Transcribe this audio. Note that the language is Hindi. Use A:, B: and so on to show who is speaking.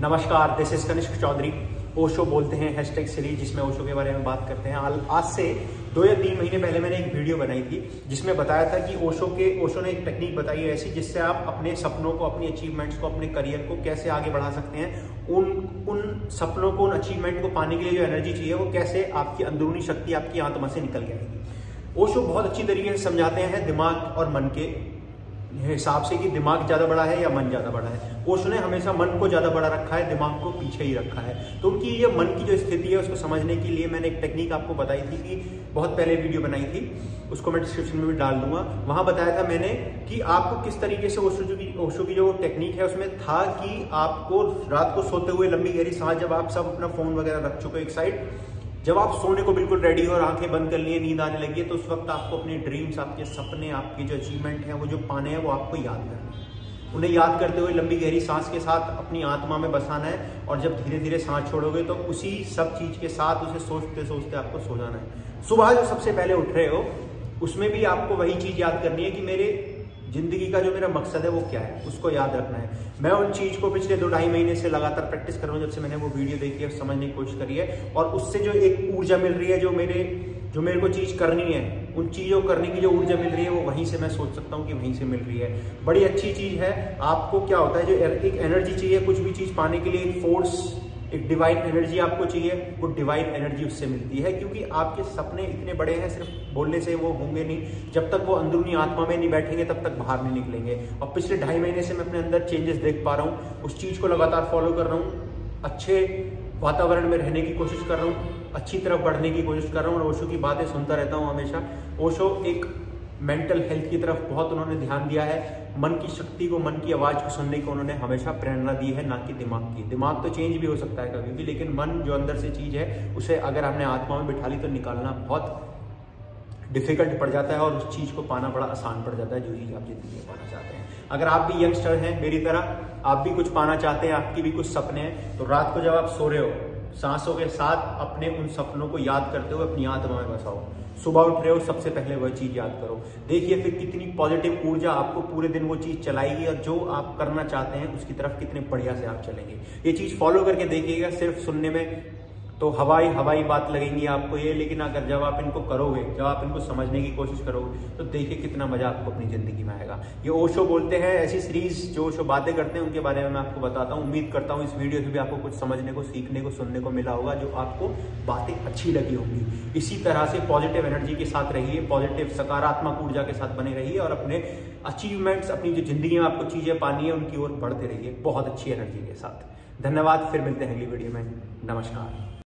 A: नमस्कार दिस इज़ कनिष्क चौधरी ओशो बोलते हैं हैशटैग सीरीज़ जिसमें ओशो के बारे में बात करते हैं। आज से दो या तीन महीने पहले मैंने एक वीडियो बनाई थी, जिसमें बताया था कि ओशो के ओशो ने एक टेक्निक बताई है ऐसी, जिससे आप अपने सपनों को, अपनी अचीवमेंट्स को, अपने करियर को कैसे आगे बढ़ा सकते हैं। उन उन सपनों को, उन अचीवमेंट को पाने के लिए जो एनर्जी चाहिए, वो कैसे आपकी अंदरूनी शक्ति, आपकी आत्मा से निकल के आएगी ओशो बहुत अच्छी तरीके से समझाते हैं दिमाग और मन के। हिसाब से कि दिमाग ज़्यादा बड़ा है या मन ज़्यादा बड़ा है। ओशो ने हमेशा मन को ज़्यादा बड़ा रखा है, दिमाग को पीछे ही रखा है। तो उनकी ये मन की जो स्थिति है, उसको समझने के लिए मैंने एक टेक्निक आपको बताई थी कि बहुत पहले वीडियो बनाई थी। उसको मैं डिस्क्रिप्शन में भी डाल दूँगा। वहाँ बताया था मैंने कि आपको किस तरीके से ओशो की ओशो की जो टेक्निक है, उसमें था कि आपको रात को सोते हुए लंबी गहरी सांस, जब आप सब अपना फ़ोन वगैरह रख चुके एक साइड जब आप सोने को बिल्कुल रेडी हो और आँखें बंद कर लिए, नींद आने लगी है तो उस वक्त आपको अपने ड्रीम्स आपके सपने, आपके जो अचीवमेंट हैं, वो जो पाने हैं, वो आपको याद करना है। उन्हें याद करते हुए लंबी गहरी सांस के साथ अपनी आत्मा में बसाना है और जब धीरे धीरे सांस छोड़ोगे तो उसी सब चीज़ के साथ उसे सोचते सोचते आपको सो जाना है। सुबह जो सबसे पहले उठ रहे हो, उसमें भी आपको वही चीज़ याद करनी है कि मेरे ज़िंदगी का जो मेरा मकसद है वो क्या है, उसको याद रखना है। मैं उन चीज़ को पिछले दो ढाई महीने से लगातार प्रैक्टिस कर रहा हूँ, जब से मैंने वो वीडियो देखी है, समझने की कोशिश करी है, और उससे जो एक ऊर्जा मिल रही है, जो मेरे जो मेरे को चीज़ करनी है, उन चीज़ों करने की जो ऊर्जा मिल रही है, वो वहीं से मैं सोच सकता हूँ कि वहीं से मिल रही है। बड़ी अच्छी चीज़ है, आपको क्या होता है, जो एक एनर्जी चाहिए, कुछ भी चीज़ पाने के लिए, एक फोर्स एक डिवाइन एनर्जी आपको चाहिए, वो डिवाइन एनर्जी उससे मिलती है, क्योंकि आपके सपने इतने बड़े हैं, सिर्फ़ बोलने से वो होंगे नहीं। जब तक वो अंदरूनी आत्मा में नहीं बैठेंगे, तब तक बाहर नहीं निकलेंगे। और पिछले ढाई महीने से मैं अपने अंदर चेंजेस देख पा रहा हूँ, उस चीज़ को लगातार फॉलो कर रहा हूँ, अच्छे वातावरण में रहने की कोशिश कर रहा हूँ, अच्छी तरफ़ बढ़ने की कोशिश कर रहा हूँ, और ओशो की बातें सुनता रहता हूँ हमेशा। ओशो एक मेंटल हेल्थ की तरफ़ बहुत उन्होंने ध्यान दिया है। मन की शक्ति को, मन की आवाज़ को सुनने को उन्होंने हमेशा प्रेरणा दी है, ना कि दिमाग की। दिमाग तो चेंज भी हो सकता है कभी भी, लेकिन मन जो अंदर से चीज़ है, उसे अगर हमने आत्मा में बिठा ली तो निकालना बहुत डिफ़िकल्ट पड़ जाता है और उस चीज़ को पाना बड़ा आसान पड़ जाता है, जो चीज़ आप ज़िंदगी में पाना चाहते हैं। अगर आप भी यंगस्टर हैं मेरी तरह, आप भी कुछ पाना चाहते हैं, आपकी भी कुछ सपने हैं तो रात को जब आप सो रहे हो सांसों के साथ अपने उन सपनों को याद करते हुए अपनी आत्मा में बसाओ। सुबह उठ रहे हो, सबसे पहले वह चीज़ याद करो। देखिए फिर कितनी पॉजिटिव ऊर्जा आपको पूरे दिन वो चीज़ चलाएगी और जो आप करना चाहते हैं, उसकी तरफ़ कितने बढ़िया से आप चलेंगे। ये चीज़ फॉलो करके देखिएगा, सिर्फ़ सुनने में तो हवाई हवाई बात लगेंगी आपको ये, लेकिन अगर जब आप इनको करोगे, जब आप इनको समझने की कोशिश करोगे तो देखिए कितना मज़ा आपको अपनी ज़िंदगी में आएगा। ये ओशो बोलते हैं, ऐसी सीरीज़ जो ओशो बातें करते हैं, उनके बारे में मैं आपको बताता हूँ। उम्मीद करता हूँ इस वीडियो से भी आपको कुछ समझने को, सीखने को, सुनने को मिला होगा, जो आपको बातें अच्छी लगी होंगी। इसी तरह से पॉजिटिव एनर्जी के साथ रहिए पॉजिटिव सकारात्मक ऊर्जा के साथ बने रहिए, और अपने अचीवमेंट्स अपनी जो ज़िंदगी में आपको चीज़ें पानी है, उनकी ओर बढ़ते रहिए, बहुत अच्छी एनर्जी के साथ। धन्यवाद, फिर मिलते हैं अगली वीडियो में। नमस्कार।